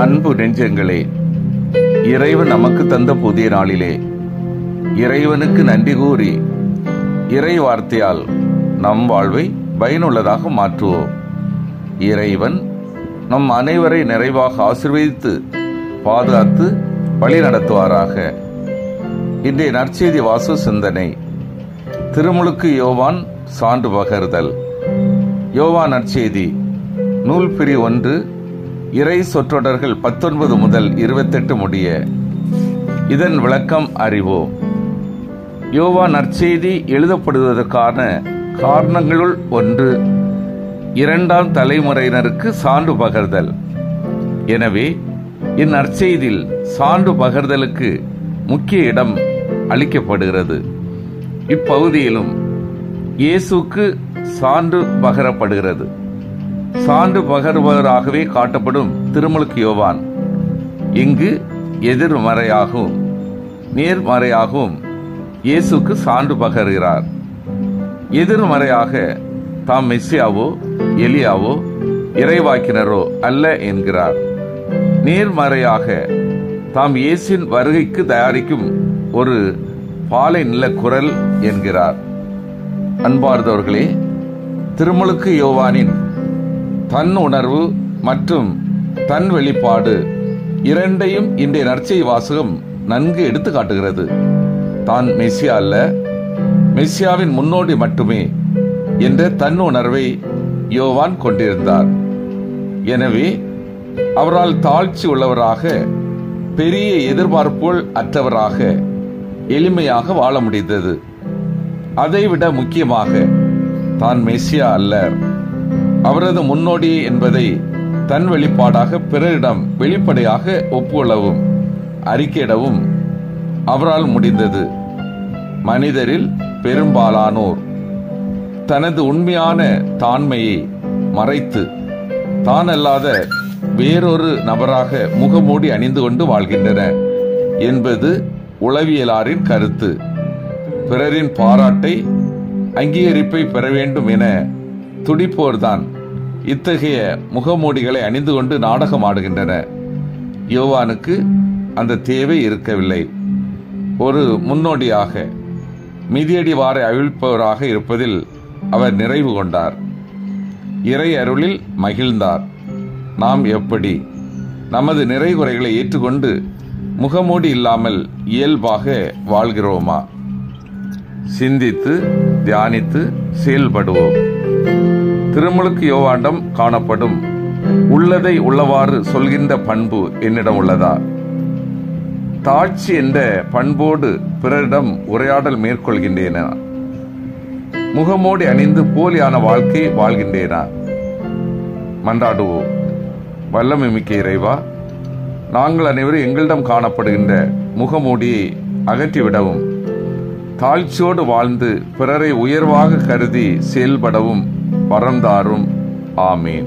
அன்பு நெஞ்சங்களே இறைவன் நமக்கு தந்த புதிய நாளிலே இறைவனுக்கு நன்றி கூறி இறை வார்த்தையால் நம் வாழ்வை பயனுள்ளதாக மாற்றுவோம். இறைவன் நம் அனைவரை நிறைவாக ஆசிர்வதித்து பாதுகாத்து வழி நடத்துவாராக. இன்றைய நற்செய்தி வாசு சிந்தனை திருமுழுக்கு யோவான் சான்று பகர்தல். யோவான் நற்செய்தி நூல் பிரி ஒன்று இறை சொற்றொடர்கள் பத்தொன்பது முதல் இருபத்தெட்டு முடிய. இதன் விளக்கம் அறிவோம் யோவா நற்செய்தி எழுதப்படுவதற்கான காரணங்களுள் ஒன்று இரண்டாம் தலைமுறையினருக்கு சான்று பகர்தல். எனவே இந்நற்செய்தியில் சான்று பகர்தலுக்கு முக்கிய இடம் அளிக்கப்படுகிறது. இப்பகுதியிலும் இயேசுக்கு சான்று பகரப்படுகிறது. சான்று பகர்வராகவே காட்டப்படும் திருமுழுக்கு யோவான். இங்கு எதிர்மறையாகவும் நேர்மறையாகவும் இயேசுக்கு சான்று பகர்கிறார். எதிர்மறையாக தாம் மெஸ்ஸியாவோ எலியாவோ இறைவாக்கினரோ அல்ல என்கிறார். நேர்மறையாக தாம் இயேசின் வருகைக்கு தயாரிக்கும் ஒரு பாலை நில குரல் என்கிறார். அன்பார்ந்தவர்களே திருமுழுக்கு யோவானின் தன் உணர்வு மற்றும் தன் வெளிப்பாடு இரண்டையும் இன்றைய நற்செய் வாசகம் நன்கு எடுத்து காட்டுகிறது. தான் மெஸ்ஸியா அல்ல மெஸ்ஸியாவின் முன்னோடி மட்டுமே என்ற தன் உணர்வை யோவான் கொண்டிருந்தார். எனவே அவரால் தாழ்ச்சி உள்ளவராக பெரிய எதிர்பார்ப்புகள் அற்றவராக எளிமையாக வாழ முடிந்தது. அதைவிட முக்கியமாக தான் மெஸ்ஸியா அல்ல. அவரது முன்னோடி என்பதை தன் வெளிப்பாடாக பிறரிடம் வெளிப்படையாக ஒப்புக்கொள்ளவும் அறிக்கையிடவும் அவரால் முடிந்தது. மனிதரில் பெரும்பாலானோர் தனது உண்மையான தாண்மையை மறைத்து தான் அல்லாத வேறொரு நபராக முகமூடி அணிந்து கொண்டு வாழ்கின்றனர் என்பது உளவியலாரின் கருத்து. பிறரின் பாராட்டை அங்கீகரிப்பை பெற வேண்டும் என துடிப்போர்தான். இத்தகைய முகமூடிகளை அணிந்து கொண்டு நாடகம் ஆடுகின்றன. யோவானுக்கு அந்த தேவை இருக்கவில்லை. ஒரு முன்னோடியாக மிதியடி வாரை அவிழ்ப்பவராக இருப்பதில் அவர் நிறைவு கொண்டார். இறை அருளில் மகிழ்ந்தார். நாம் எப்படி? நமது நிறைகுறைகளை ஏற்றுக்கொண்டு முகமூடி இல்லாமல் இயல்பாக வாழ்கிறோமா? சிந்தித்து தியானித்து செயல்படுவோம். திருமுழுக்கு யோவாண்டம் காணப்படும். உள்ளதை உள்ளவாறு சொல்கின்ற பண்பு என்னிடம் உள்ளதா? தாட்சி என்ற பண்போடு பிறரிடம் உரையாடல் மேற்கொள்கின்றேனா? முகமோடி அணிந்து போலியான வாழ்க்கை வாழ்கின்றேனா? மன்றாடுவோ வல்லமை மிக்க இறைவா நாங்கள் அனைவரும் எங்களிடம் காணப்படுகின்ற முகமூடியை அகற்றிவிடவும். தாழ்ச்சியோடு வாழ்ந்து பிறரை உயர்வாக கருதி செயல்படவும் வரந்தாரும் ஆமேன்.